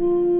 Ooh. Mm -hmm.